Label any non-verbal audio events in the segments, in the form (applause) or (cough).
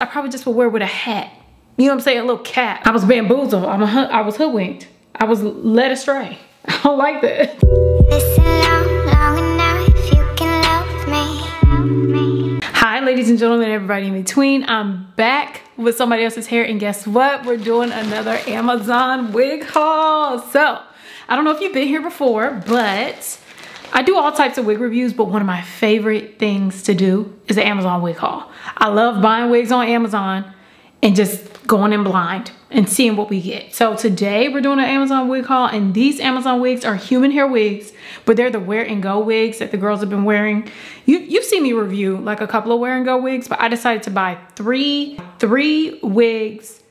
I probably just would wear with a hat. You know what I'm saying? A little cap. I was bamboozled. I'm a, I was hoodwinked. I was led astray. (laughs) I don't like that. Hi, ladies and gentlemen, everybody in between. I'm back with somebody else's hair, and guess what? We're doing another Amazon wig haul. So, I don't know if you've been here before, but I do all types of wig reviews, but one of my favorite things to do is the Amazon wig haul. I love buying wigs on Amazon and just going in blind and seeing what we get. So today we're doing an Amazon wig haul and these Amazon wigs are human hair wigs, but they're the wear and go wigs that the girls have been wearing. You, you've seen me review like a couple of wear and go wigs, but I decided to buy three, three wigs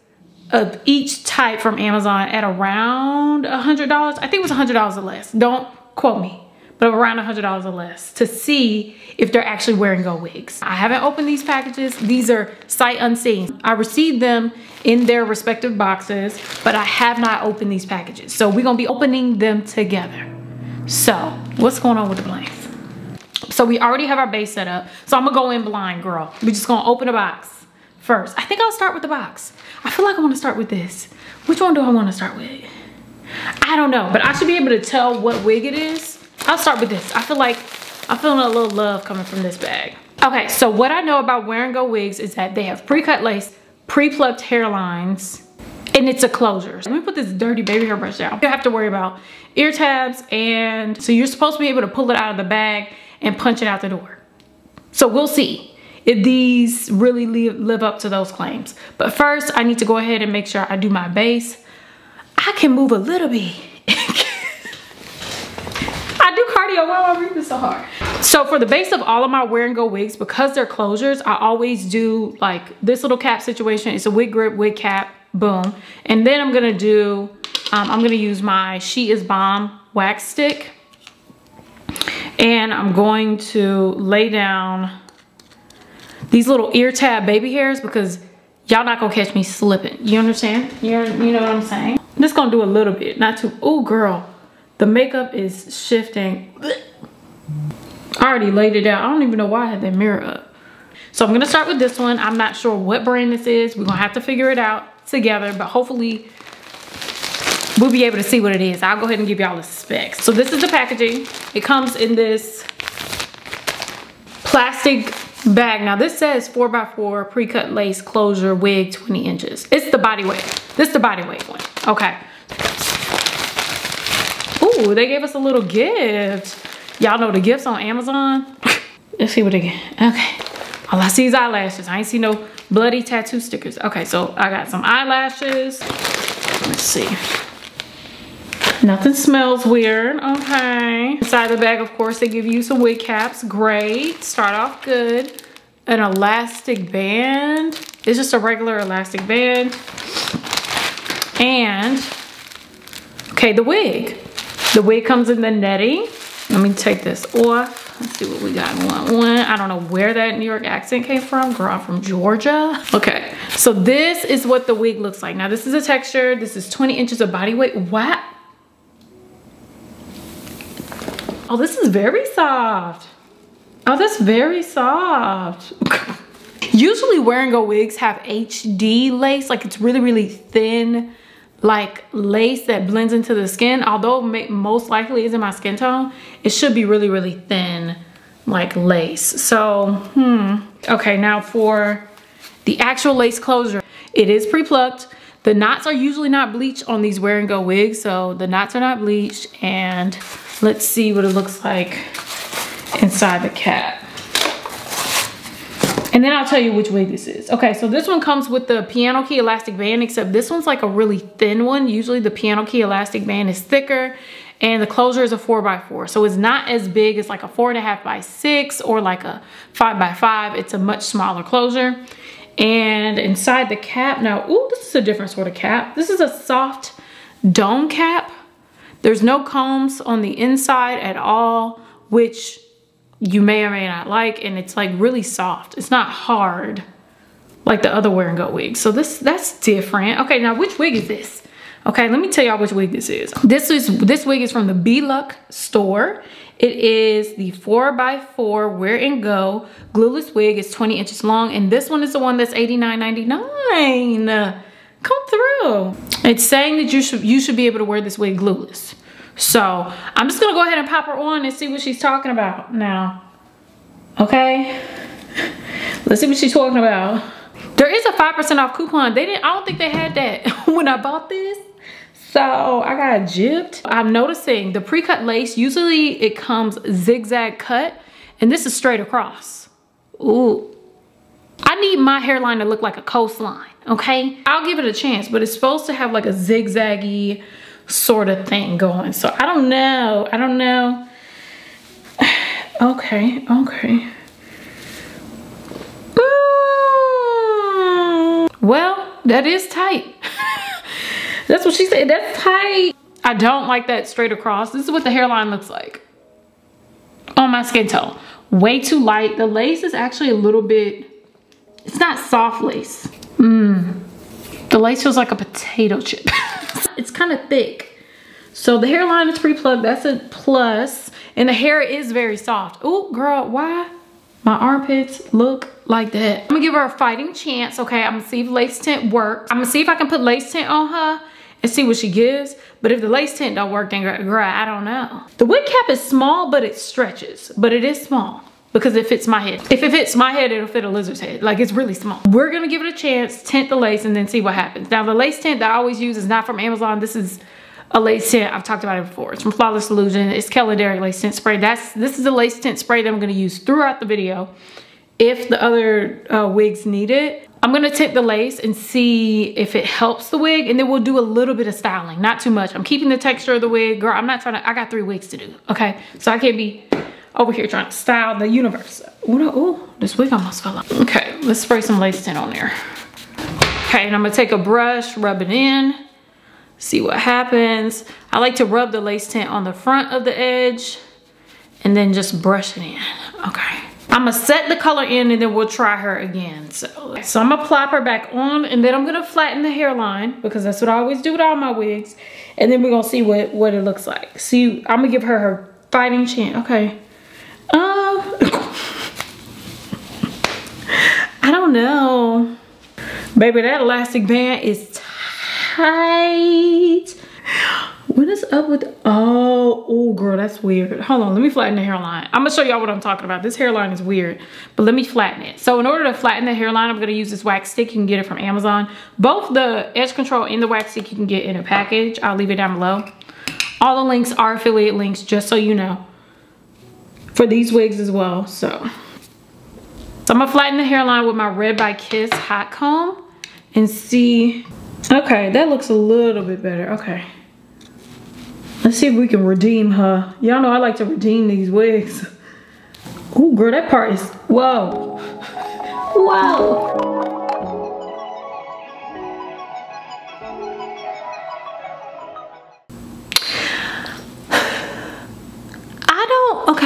of each type from Amazon at around a $100. I think it was a $100 or less. Don't quote me but around $100 or less to see if they're actually wear and go wigs. I haven't opened these packages. These are sight unseen. I received them in their respective boxes, but I have not opened these packages. So we're gonna be opening them together. So what's going on with the blanks? So we already have our base set up. So I'm gonna go in blind, girl. We're just gonna open a box first. I think I'll start with the box. I feel like I wanna start with this. Which one do I wanna start with? I don't know, but I should be able to tell what wig it is I'll start with this. I feel like I'm feeling a little love coming from this bag. Okay, so what I know about wear and go wigs is that they have pre-cut lace, pre-plucked hairlines, and it's a closure. Let me put this dirty baby hairbrush down. You don't have to worry about ear tabs and so you're supposed to be able to pull it out of the bag and punch it out the door. So we'll see if these really live up to those claims. But first, I need to go ahead and make sure I do my base. I can move a little bit cardio. Why am I breathing so hard? So for the base of all of my wear and go wigs, because they're closures, I always do like this little cap situation. It's a wig grip, wig cap, boom. And then I'm gonna do, um, I'm gonna use my She Is Bomb wax stick. And I'm going to lay down these little ear tab baby hairs because y'all not gonna catch me slipping. You understand? You, you know what I'm saying? I'm just gonna do a little bit, not too, oh girl. The makeup is shifting. I already laid it out. I don't even know why I had that mirror up. So I'm gonna start with this one. I'm not sure what brand this is. We're gonna have to figure it out together, but hopefully we'll be able to see what it is. I'll go ahead and give y'all the specs. So this is the packaging. It comes in this plastic bag. Now this says 4x4 pre-cut lace closure wig 20 inches. It's the body wave. This is the body wave one. Okay. Ooh, they gave us a little gift. Y'all know the gifts on Amazon? Let's see what they get. Okay. All I see is eyelashes. I ain't see no bloody tattoo stickers. Okay, so I got some eyelashes. Let's see. Nothing smells weird. Okay. Inside the bag, of course, they give you some wig caps. Great. Start off good. An elastic band. It's just a regular elastic band. And, okay, the wig. The wig comes in the netting. Let me take this off. Let's see what we got. One, one. I don't know where that New York accent came from. Girl, I'm from Georgia. Okay, so this is what the wig looks like. Now, this is a texture. This is 20 inches of body wave. What? Oh, this is very soft. Oh, that's very soft. (laughs) Usually wear and go wigs have HD lace, like it's really, really thin like lace that blends into the skin although most likely is in my skin tone it should be really really thin like lace. So hmm okay now for the actual lace closure. It is pre-plucked. The knots are usually not bleached on these wear and go wigs so the knots are not bleached and let's see what it looks like inside the cap and then I'll tell you which wig this is. Okay, so this one comes with the piano key elastic band, except this one's like a really thin one. Usually the piano key elastic band is thicker and the closure is a four by four. So it's not as big as like a four and a half by six or like a five by five. It's a much smaller closure. And inside the cap, now, ooh, this is a different sort of cap. This is a soft dome cap. There's no combs on the inside at all, which you may or may not like and it's like really soft. It's not hard like the other wear and go wigs. So this that's different. Okay, now which wig is this? Okay, let me tell y'all which wig this is. This is this wig is from the B-Luck store It is the 4x4 Wear and Go glueless wig. It's 20 inches long. And this one is the one that's $89.99. Come through. It's saying that you should, you should be able to wear this wig glueless. So I'm just gonna go ahead and pop her on and see what she's talking about now. Okay? Let's see what she's talking about. There is a 5% off coupon. They didn't, I don't think they had that (laughs) when I bought this. So I got gypped. I'm noticing the pre-cut lace, usually it comes zigzag cut and this is straight across. Ooh. I need my hairline to look like a coastline, okay? I'll give it a chance, but it's supposed to have like a zigzaggy sort of thing going. So I don't know, I don't know. (sighs) okay, okay. Mm. Well, that is tight. (laughs) That's what she said, that's tight. I don't like that straight across. This is what the hairline looks like on my skin tone. Way too light. The lace is actually a little bit, it's not soft lace. Mmm. The lace feels like a potato chip. (laughs) it's kind of thick. So the hairline is pre-plucked, that's a plus. And the hair is very soft. Oh, girl, why? My armpits look like that. I'm gonna give her a fighting chance, okay? I'm gonna see if lace tint works. I'm gonna see if I can put lace tint on her and see what she gives. But if the lace tint don't work, then girl, I don't know. The wig cap is small, but it stretches. But it is small because it fits my head. If it fits my head, it'll fit a lizard's head. Like it's really small. We're gonna give it a chance, tint the lace and then see what happens. Now the lace tint that I always use is not from Amazon. This is a lace tint. I've talked about it before. It's from Flawless Illusion. It's Kelly lace tint spray. That's This is a lace tint spray that I'm gonna use throughout the video if the other uh, wigs need it. I'm gonna tint the lace and see if it helps the wig and then we'll do a little bit of styling, not too much. I'm keeping the texture of the wig. Girl, I'm not trying to, I got three wigs to do, okay? So I can't be over here trying to style the universe. Ooh, ooh, this wig almost fell off. Okay, let's spray some lace tint on there. Okay, and I'm gonna take a brush, rub it in, see what happens. I like to rub the lace tint on the front of the edge and then just brush it in, okay. I'm gonna set the color in and then we'll try her again. So, so I'm gonna plop her back on and then I'm gonna flatten the hairline because that's what I always do with all my wigs. And then we're gonna see what, what it looks like. See, I'm gonna give her her fighting chance. Okay. Um, (laughs) I don't know. Baby, that elastic band is tight. What is up with, oh, oh girl, that's weird. Hold on, let me flatten the hairline. I'm gonna show y'all what I'm talking about. This hairline is weird, but let me flatten it. So in order to flatten the hairline, I'm gonna use this wax stick. You can get it from Amazon. Both the edge control and the wax stick you can get in a package. I'll leave it down below. All the links are affiliate links, just so you know, for these wigs as well, so. So I'm gonna flatten the hairline with my Red by Kiss hot comb and see, okay, that looks a little bit better, okay. Let's see if we can redeem her. Y'all know I like to redeem these wigs. Oh, girl, that part is, whoa. Whoa.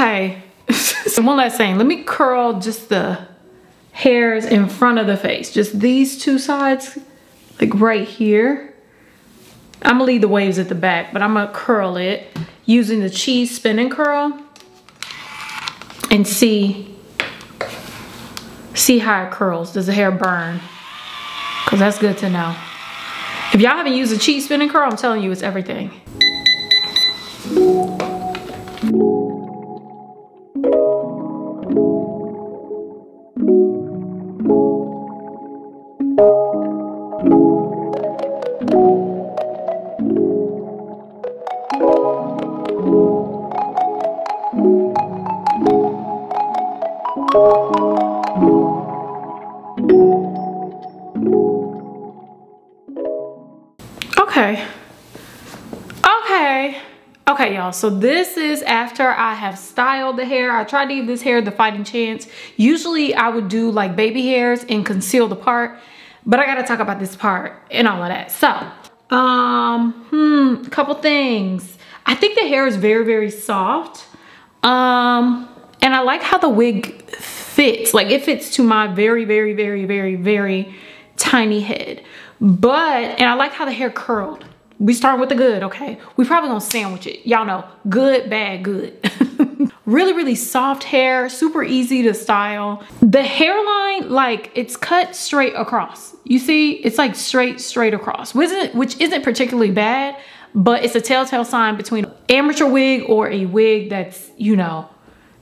Okay. (laughs) One last thing, let me curl just the hairs in front of the face. Just these two sides, like right here. I'm gonna leave the waves at the back, but I'm gonna curl it using the Chi Spin N Curl and see, see how it curls. Does the hair burn? Cause that's good to know. If y'all haven't used a Chi Spin N Curl, I'm telling you, it's everything. Okay. Okay. Okay, y'all, so this is after I have styled the hair. I tried to give this hair the fighting chance. Usually I would do like baby hairs and conceal the part, but I gotta talk about this part and all of that. So, um, hmm, a couple things. I think the hair is very, very soft. Um, and I like how the wig fits. Like it fits to my very, very, very, very, very tiny head. But, and I like how the hair curled. We start with the good, okay? We probably gonna sandwich it. Y'all know, good, bad, good. (laughs) Really, really soft hair, super easy to style. The hairline, like it's cut straight across. You see, it's like straight, straight across, which isn't, which isn't particularly bad, but it's a telltale sign between amateur wig or a wig that's, you know,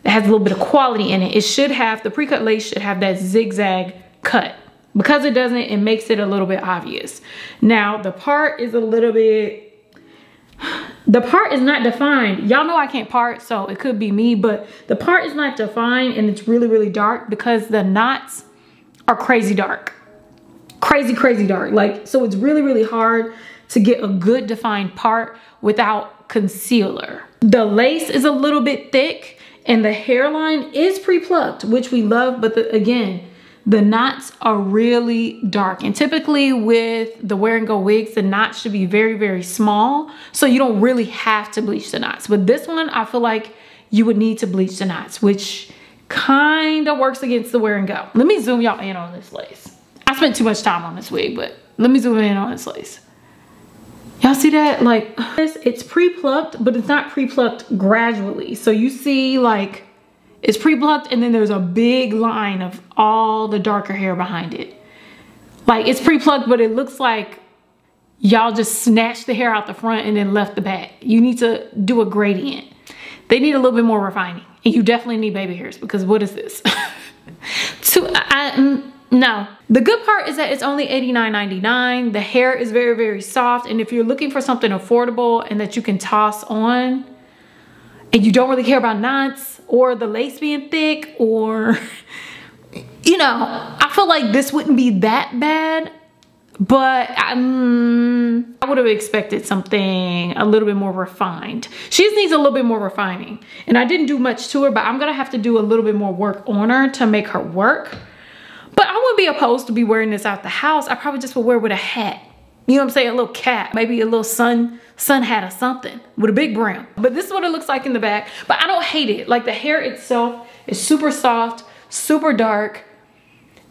that has a little bit of quality in it. It should have, the pre-cut lace should have that zigzag cut. Because it doesn't, it makes it a little bit obvious. Now, the part is a little bit the part is not defined. Y'all know I can't part, so it could be me, but the part is not defined and it's really, really dark because the knots are crazy dark. Crazy, crazy dark. Like, so it's really, really hard to get a good defined part without concealer. The lace is a little bit thick and the hairline is pre-plucked, which we love, but the, again, the knots are really dark. And typically with the wear and go wigs, the knots should be very, very small. So you don't really have to bleach the knots. But this one, I feel like you would need to bleach the knots, which kind of works against the wear and go. Let me zoom y'all in on this lace. I spent too much time on this wig, but let me zoom in on this lace. Y'all see that? Like, (sighs) it's pre-plucked, but it's not pre-plucked gradually. So you see like it's pre-plucked and then there's a big line of all the darker hair behind it. Like it's pre-plucked, but it looks like y'all just snatched the hair out the front and then left the back. You need to do a gradient. They need a little bit more refining. And you definitely need baby hairs because what is this? (laughs) so, I, mm, no. The good part is that it's only $89.99. The hair is very, very soft. And if you're looking for something affordable and that you can toss on and you don't really care about knots, or the lace being thick or, (laughs) you know, I feel like this wouldn't be that bad but um, I would have expected something a little bit more refined. She just needs a little bit more refining. And I didn't do much to her, but I'm gonna have to do a little bit more work on her to make her work. But I wouldn't be opposed to be wearing this out the house. I probably just would wear with a hat. You know what I'm saying? A little cap, maybe a little sun sun hat or something with a big brim. But this is what it looks like in the back. But I don't hate it. Like the hair itself is super soft, super dark.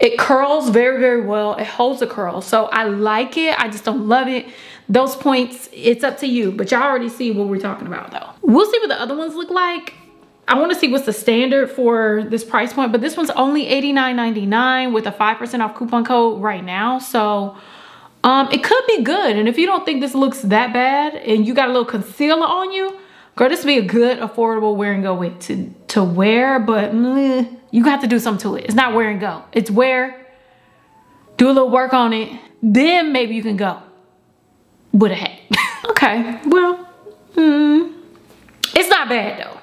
It curls very, very well. It holds a curl. So I like it. I just don't love it. Those points, it's up to you. But y'all already see what we're talking about though. We'll see what the other ones look like. I want to see what's the standard for this price point. But this one's only $89.99 with a 5% off coupon code right now. So um, it could be good. And if you don't think this looks that bad and you got a little concealer on you, girl, this would be a good, affordable wear and go wig to, to wear, but mm, you have to do something to it. It's not wear and go. It's wear, do a little work on it, then maybe you can go with a hat. (laughs) okay, well, mm, it's not bad though.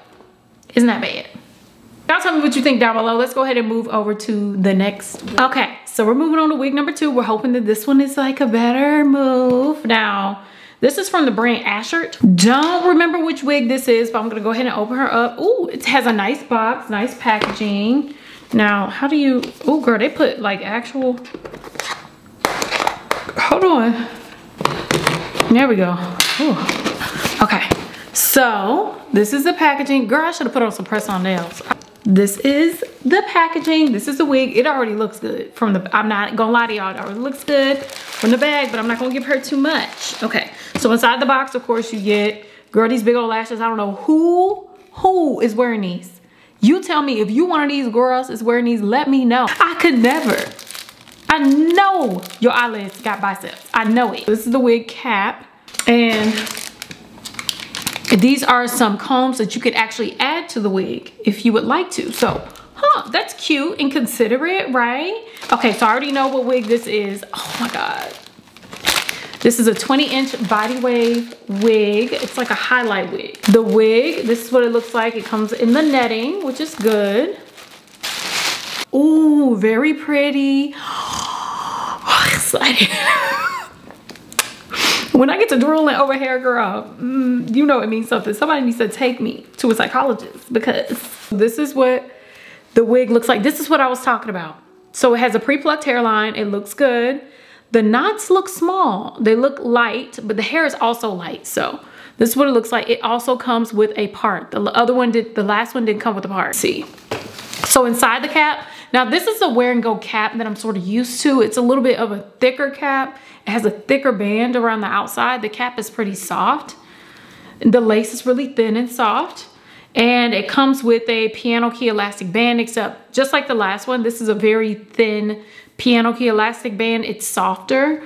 It's not bad. Y'all tell me what you think down below. Let's go ahead and move over to the next. Okay, so we're moving on to wig number two. We're hoping that this one is like a better move. Now, this is from the brand Ashart. Don't remember which wig this is, but I'm gonna go ahead and open her up. Ooh, it has a nice box, nice packaging. Now, how do you, oh girl, they put like actual, hold on. There we go. Ooh. Okay, so this is the packaging. Girl, I should have put on some press on nails this is the packaging. This is the wig. It already looks good from the i'm not gonna lie to y'all it already looks good from the bag but i'm not gonna give her too much. Okay so inside the box of course you get girl these big old lashes. I don't know who who is wearing these. You tell me if you one of these girls is wearing these let me know. I could never. I know your eyelids got biceps. I know it. This is the wig cap and these are some combs that you could actually add to the wig if you would like to. So, huh, that's cute and considerate, right? Okay, so I already know what wig this is. Oh my God. This is a 20 inch body wave wig. It's like a highlight wig. The wig, this is what it looks like. It comes in the netting, which is good. Ooh, very pretty. (gasps) Oh, excited. (laughs) when I get to drooling over hair, girl, mm, you know it means something. Somebody needs to take me to a psychologist because this is what the wig looks like. This is what I was talking about. So it has a pre-plucked hairline. It looks good. The knots look small. They look light, but the hair is also light. So this is what it looks like. It also comes with a part. The other one did, the last one didn't come with a part. See. So inside the cap, now this is a wear and go cap that I'm sort of used to. It's a little bit of a thicker cap. It has a thicker band around the outside. The cap is pretty soft. The lace is really thin and soft. And it comes with a piano key elastic band, except just like the last one, this is a very thin piano key elastic band. It's softer.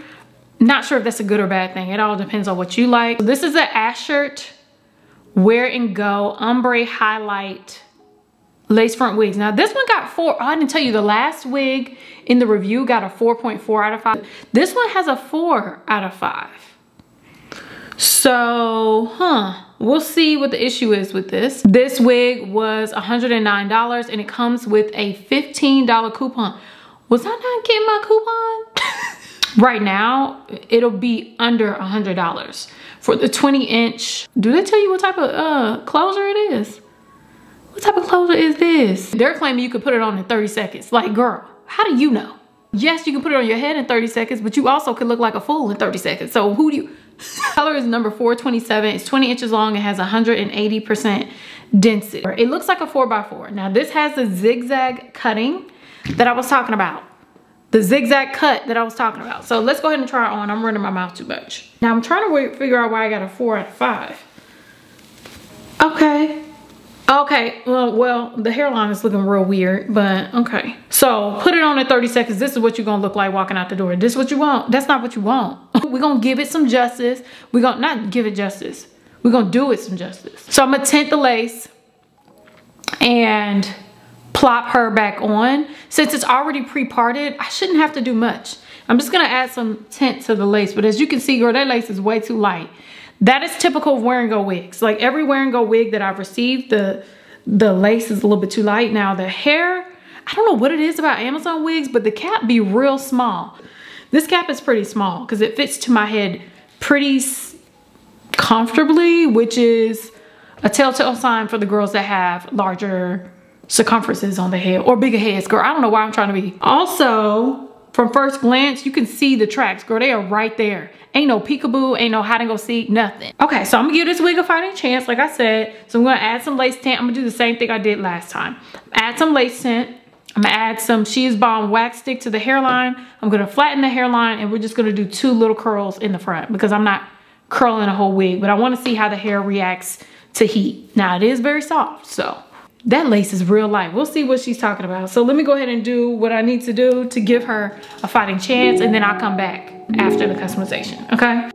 Not sure if that's a good or bad thing. It all depends on what you like. This is an Ashart Wear and Go Ombre Highlight lace front wigs. Now this one got four, I didn't tell you the last wig in the review got a 4.4 out of five. This one has a four out of five. So, huh, we'll see what the issue is with this. This wig was $109 and it comes with a $15 coupon. Was I not getting my coupon? (laughs) right now, it'll be under $100 for the 20 inch. Do they tell you what type of uh, closure it is? What type of closure is this? They're claiming you could put it on in 30 seconds. Like, girl, how do you know? Yes, you can put it on your head in 30 seconds, but you also could look like a fool in 30 seconds. So who do you, (laughs) color is number 427. It's 20 inches long. It has 180% density. It looks like a four by four. Now this has the zigzag cutting that I was talking about. The zigzag cut that I was talking about. So let's go ahead and try it on. I'm running my mouth too much. Now I'm trying to figure out why I got a four out of five. Okay, Okay, well, well, the hairline is looking real weird, but okay. So put it on at 30 seconds. This is what you're gonna look like walking out the door. This is what you want. That's not what you want. (laughs) We're gonna give it some justice. We're gonna not give it justice. We're gonna do it some justice. So I'm gonna tint the lace and plop her back on. Since it's already pre-parted, I shouldn't have to do much. I'm just gonna add some tint to the lace, but as you can see, girl, that lace is way too light. That is typical of wear and go wigs. Like every wear and go wig that I've received, the, the lace is a little bit too light. Now the hair, I don't know what it is about Amazon wigs, but the cap be real small. This cap is pretty small because it fits to my head pretty comfortably, which is a telltale sign for the girls that have larger circumferences on the head or bigger heads. Girl, I don't know why I'm trying to be. Also, from first glance, you can see the tracks. Girl, they are right there. Ain't no peekaboo, ain't no hide and go seek, nothing. Okay, so I'm gonna give this wig a fighting chance, like I said. So I'm gonna add some lace tint. I'm gonna do the same thing I did last time. Add some lace tint. I'm gonna add some She Is Bomb wax stick to the hairline. I'm gonna flatten the hairline and we're just gonna do two little curls in the front because I'm not curling a whole wig, but I wanna see how the hair reacts to heat. Now it is very soft, so that lace is real light. We'll see what she's talking about. So let me go ahead and do what I need to do to give her a fighting chance and then I'll come back after the customization, okay?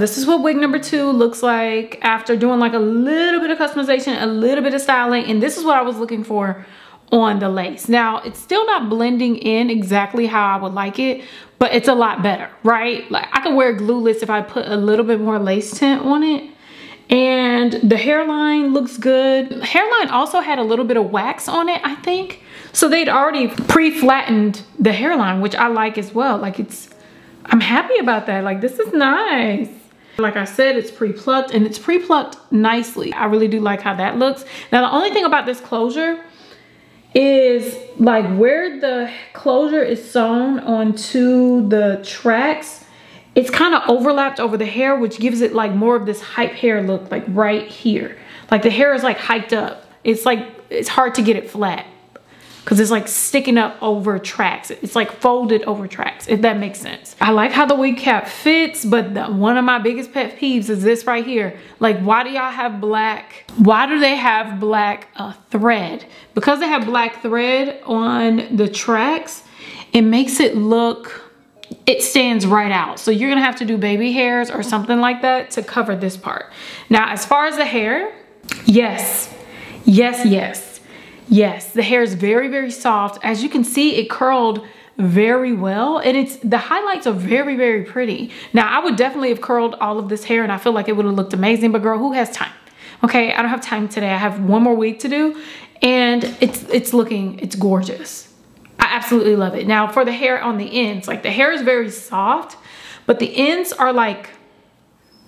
This is what wig number two looks like after doing like a little bit of customization, a little bit of styling, and this is what I was looking for on the lace. Now, it's still not blending in exactly how I would like it, but it's a lot better, right? Like I could wear glueless if I put a little bit more lace tint on it. And the hairline looks good. Hairline also had a little bit of wax on it, I think. So they'd already pre-flattened the hairline, which I like as well. Like it's, I'm happy about that. Like this is nice. Like I said, it's pre-plucked and it's pre-plucked nicely. I really do like how that looks. Now, the only thing about this closure is like where the closure is sewn onto the tracks, it's kind of overlapped over the hair, which gives it like more of this hype hair look like right here. Like the hair is like hiked up. It's like, it's hard to get it flat. Because it's like sticking up over tracks. It's like folded over tracks, if that makes sense. I like how the wig cap fits, but the, one of my biggest pet peeves is this right here. Like, why do y'all have black? Why do they have black uh, thread? Because they have black thread on the tracks, it makes it look it stands right out. So you're gonna have to do baby hairs or something like that to cover this part. Now, as far as the hair, yes, yes, yes. Yes, the hair is very, very soft. As you can see, it curled very well and it's the highlights are very very pretty. Now i would definitely have curled all of this hair and i feel like it would have looked amazing but girl who has time? Okay i don't have time today. I have one more week to do and it's it's looking it's gorgeous. I absolutely love it. Now for the hair on the ends like the hair is very soft but the ends are like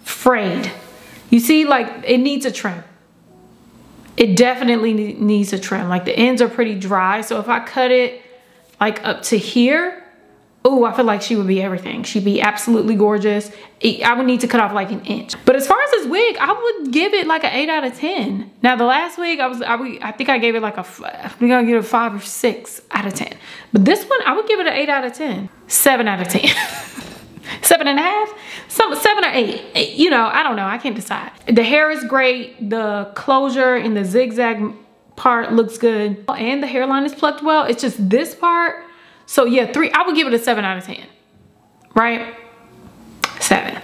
frayed. You see like it needs a trim it definitely needs a trim. Like the ends are pretty dry. So if I cut it like up to here, oh, I feel like she would be everything. She'd be absolutely gorgeous. I would need to cut off like an inch. But as far as this wig, I would give it like an eight out of 10. Now the last wig, I was, I, I think I gave it like a, I think I give it a five or six out of 10. But this one, I would give it an eight out of 10. Seven out of 10. (laughs) seven and a half? Some seven or eight. You know i don't know. I can't decide. The hair is great. The closure in the zigzag part looks good. And the hairline is plucked well. It's just this part. So yeah three i would give it a seven out of ten. Right? Seven.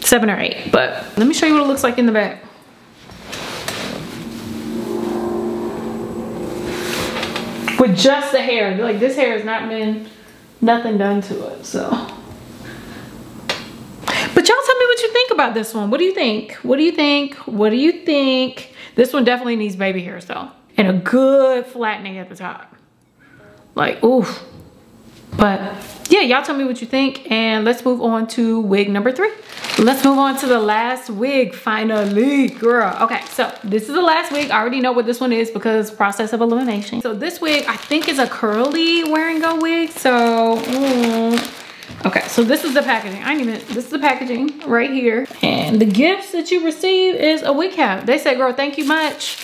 Seven or eight. But let me show you what it looks like in the back. With just the hair. Like this hair has not been nothing done to it so but y'all tell me what you think about this one. What do you think? What do you think? What do you think? This one definitely needs baby hairs though. And a good flattening at the top. Like, oof. But yeah, y'all tell me what you think. And let's move on to wig number three. Let's move on to the last wig, finally, girl. Okay, so this is the last wig. I already know what this one is because process of elimination. So this wig, I think is a curly wear and go wig. So, mm, Okay, so this is the packaging. I even, this is the packaging right here. And the gifts that you receive is a wig cap. They said, girl, thank you much.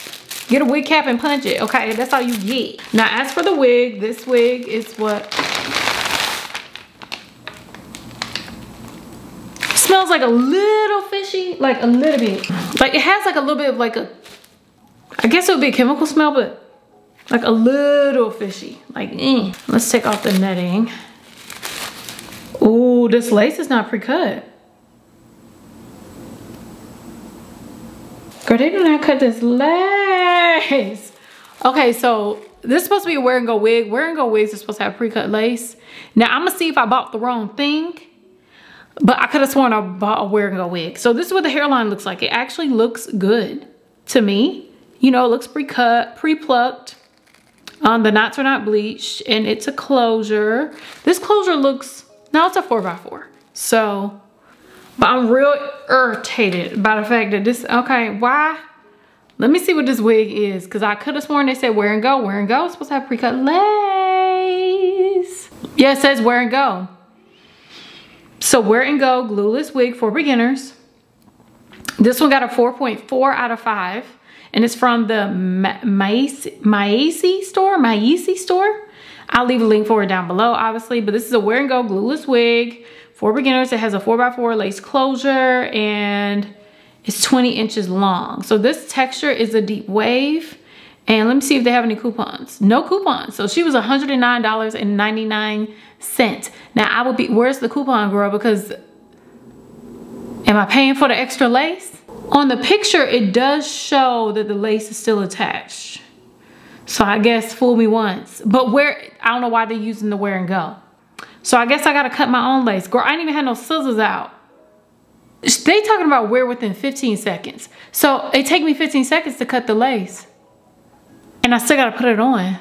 Get a wig cap and punch it, okay? That's all you get. Now, as for the wig, this wig is what smells like a little fishy, like a little bit. Like it has like a little bit of like a, I guess it would be a chemical smell, but like a little fishy. Like, eh. let's take off the netting. Ooh, this lace is not pre-cut. Girl, they do not cut this lace. Okay, so this is supposed to be a wear and go wig. Wear and go wigs are supposed to have pre-cut lace. Now I'm gonna see if I bought the wrong thing, but I could have sworn I bought a wear and go wig. So this is what the hairline looks like. It actually looks good to me. You know, it looks pre-cut, pre-plucked. Um, the knots are not bleached and it's a closure. This closure looks now it's a four by four. So, but I'm real irritated by the fact that this, okay, why? Let me see what this wig is because I could have sworn they said wear and go. Wear and go. It's supposed to have pre-cut lace. Yeah, it says wear and go. So wear and go glueless wig for beginners. This one got a 4.4 out of 5. And it's from the Macy store, Macy store. I'll leave a link for it down below, obviously, but this is a wear and go glueless wig for beginners. It has a 4x4 lace closure and it's 20 inches long. So this texture is a deep wave. And let me see if they have any coupons. No coupons. So she was $109.99. Now I would be, where's the coupon girl? Because am I paying for the extra lace? On the picture, it does show that the lace is still attached. So I guess fool me once. But where, I don't know why they're using the wear and go. So I guess I gotta cut my own lace. Girl, I didn't even have no scissors out. They talking about wear within 15 seconds. So it take me 15 seconds to cut the lace. And I still gotta put it on.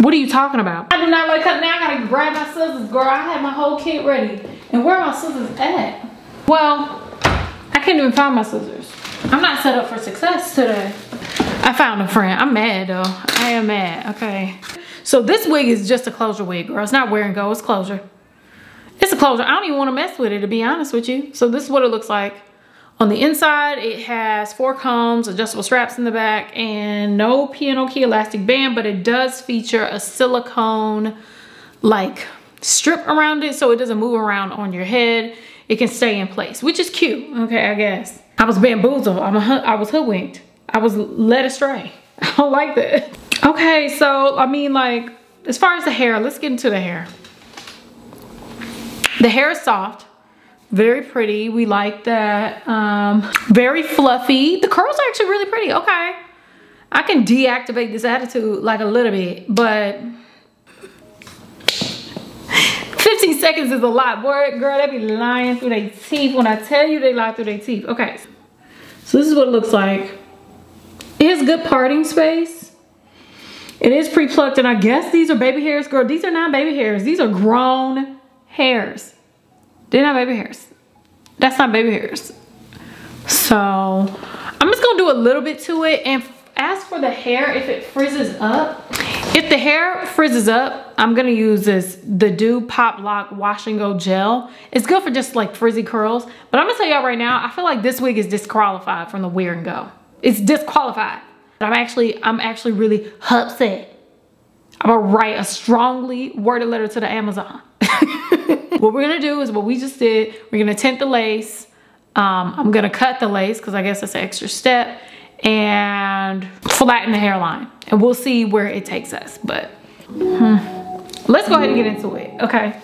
What are you talking about? I do not like cutting. Now I gotta grab my scissors, girl. I had my whole kit ready. And where are my scissors at? Well, I can't even find my scissors. I'm not set up for success today. I found a friend. I'm mad though. I am mad, okay. So this wig is just a closure wig, girl. It's not wear and go, it's closure. It's a closure. I don't even want to mess with it, to be honest with you. So this is what it looks like On the inside, it has four combs, adjustable straps in the back, and no piano key elastic band, but it does feature a silicone like strip around it so it doesn't move around on your head. It can stay in place, which is cute, okay, I guess. I was bamboozled, I'm a, I was hoodwinked. I was led astray. (laughs) I don't like that. Okay, so, I mean, like, as far as the hair, let's get into the hair. The hair is soft, very pretty. We like that. Um, very fluffy. The curls are actually really pretty. Okay. I can deactivate this attitude like a little bit, but 15 seconds is a lot. Boy, girl, they be lying through their teeth when I tell you they lie through their teeth. Okay. So this is what it looks like. It has good parting space. It is pre-plucked and I guess these are baby hairs. Girl, these are not baby hairs. These are grown hairs. They're not baby hairs. That's not baby hairs. So I'm just gonna do a little bit to it. And as for the hair, if it frizzes up, if the hair frizzes up, I'm gonna use this, the Dew Pop Lock Wash and Go Gel. It's good for just like frizzy curls. But I'm gonna tell y'all right now, I feel like this wig is disqualified from the Wear and Go. It's disqualified. I'm actually, I'm actually really upset. I'm gonna write a strongly worded letter to the Amazon. (laughs) what we're gonna do is what we just did. We're gonna tint the lace. Um, I'm gonna cut the lace because I guess that's an extra step and flatten the hairline. And we'll see where it takes us. But hmm. let's go ahead and get into it, okay?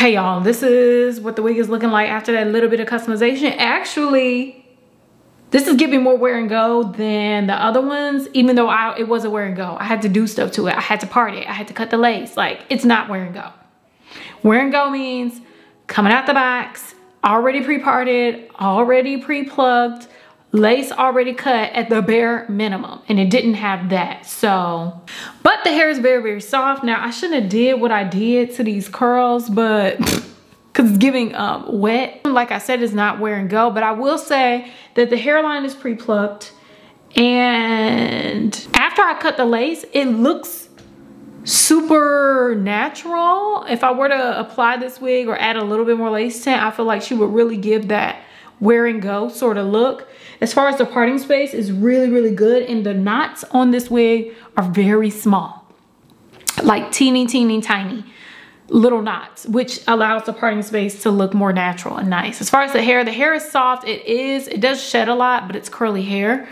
Okay, y'all, this is what the wig is looking like after that little bit of customization. Actually, this is giving more wear and go than the other ones, even though I, it wasn't wear and go. I had to do stuff to it. I had to part it. I had to cut the lace. Like, it's not wear and go. Wear and go means coming out the box, already pre-parted, already pre-plucked, lace already cut at the bare minimum and it didn't have that so. But the hair is very very soft. Now i shouldn't have did what i did to these curls but (laughs) because it's giving um wet like i said it's not wear and go. But i will say that the hairline is pre-plucked and after i cut the lace it looks super natural if i were to apply this wig or add a little bit more lace tint i feel like she would really give that wear and go sort of look. As far as the parting space is really, really good. And the knots on this wig are very small. Like teeny, teeny, tiny little knots, which allows the parting space to look more natural and nice. As far as the hair, the hair is soft. It is, it does shed a lot, but it's curly hair.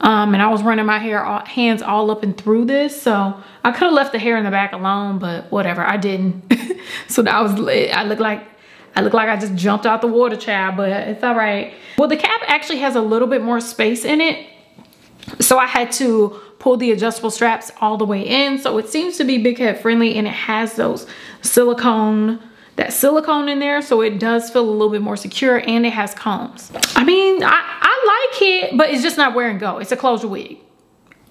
Um, and I was running my hair all, hands all up and through this. So I could have left the hair in the back alone, but whatever, I didn't. (laughs) so that was, I look like I look like I just jumped out the water child, but it's all right. Well, the cap actually has a little bit more space in it. So I had to pull the adjustable straps all the way in. So it seems to be big head friendly and it has those silicone, that silicone in there. So it does feel a little bit more secure and it has combs. I mean, I, I like it, but it's just not wear and go. It's a closure wig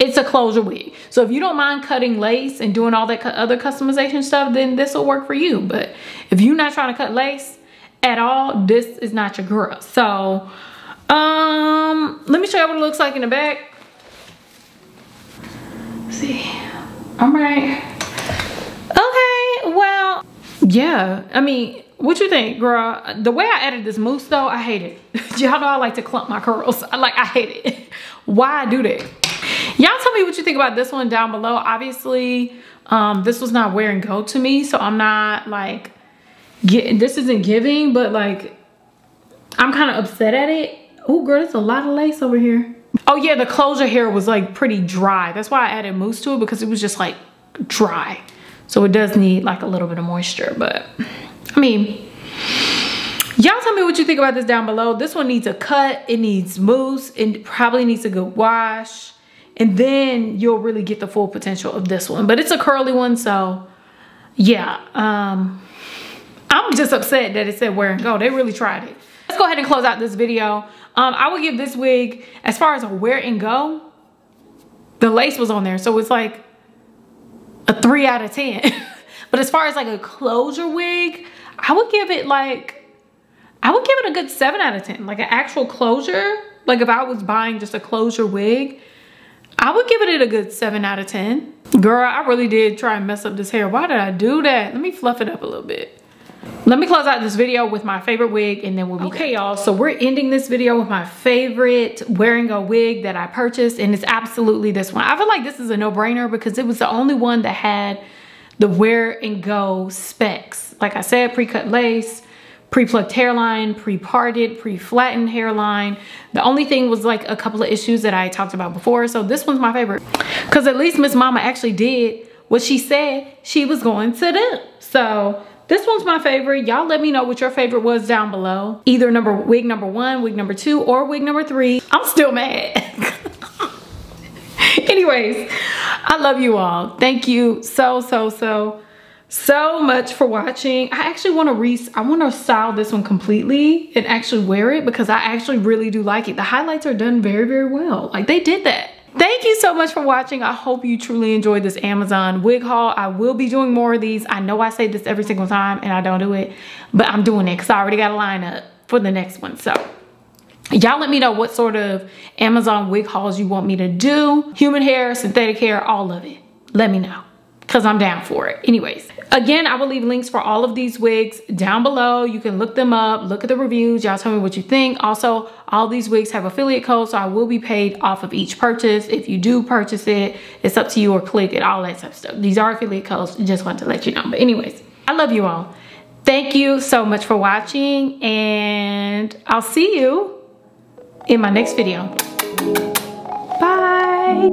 it's a closure wig. So if you don't mind cutting lace and doing all that other customization stuff, then this will work for you. But if you're not trying to cut lace at all, this is not your girl. So um, let me show you what it looks like in the back. Let's see, all right. Okay, well, yeah, I mean, what you think, girl? The way I added this mousse though, I hate it. (laughs) Y'all know I like to clump my curls. I like, I hate it. (laughs) Why do that? Y'all tell me what you think about this one down below. Obviously, um, this was not wear and go to me, so I'm not like, this isn't giving, but like, I'm kind of upset at it. Oh girl, there's a lot of lace over here. Oh yeah, the closure hair was like pretty dry. That's why I added mousse to it because it was just like dry. So it does need like a little bit of moisture, but I mean, y'all tell me what you think about this down below. This one needs a cut, it needs mousse, it probably needs a good wash, and then you'll really get the full potential of this one. But it's a curly one, so yeah. Um, I'm just upset that it said wear and go. They really tried it. Let's go ahead and close out this video. Um, I would give this wig, as far as a wear and go, the lace was on there. So it's like a three out of 10. (laughs) but as far as like a closure wig, I would give it like, I would give it a good seven out of 10. Like an actual closure, like if I was buying just a closure wig, I would give it a good seven out of 10. Girl, I really did try and mess up this hair. Why did I do that? Let me fluff it up a little bit. Let me close out this video with my favorite wig and then we'll be Okay y'all, so we're ending this video with my favorite wearing a wig that I purchased and it's absolutely this one. I feel like this is a no-brainer because it was the only one that had the wear and go specs. Like I said, pre-cut lace, pre-plucked hairline, pre-parted, pre-flattened hairline. The only thing was like a couple of issues that I talked about before. So this one's my favorite because at least Miss Mama actually did what she said she was going to do. So this one's my favorite. Y'all let me know what your favorite was down below. Either number wig number one, wig number two, or wig number three. I'm still mad. (laughs) Anyways, I love you all. Thank you so, so, so, so much for watching. I actually want to re I want to style this one completely and actually wear it because I actually really do like it. The highlights are done very, very well. Like they did that. Thank you so much for watching. I hope you truly enjoyed this Amazon wig haul. I will be doing more of these. I know I say this every single time and I don't do it, but I'm doing it because I already got a lineup for the next one. So y'all let me know what sort of Amazon wig hauls you want me to do. Human hair, synthetic hair, all of it. Let me know because I'm down for it. Anyways, Again, I will leave links for all of these wigs down below. You can look them up, look at the reviews. Y'all tell me what you think. Also, all these wigs have affiliate codes, so I will be paid off of each purchase. If you do purchase it, it's up to you or click it, all that type of stuff. These are affiliate codes. Just want to let you know. But anyways, I love you all. Thank you so much for watching and I'll see you in my next video. Bye.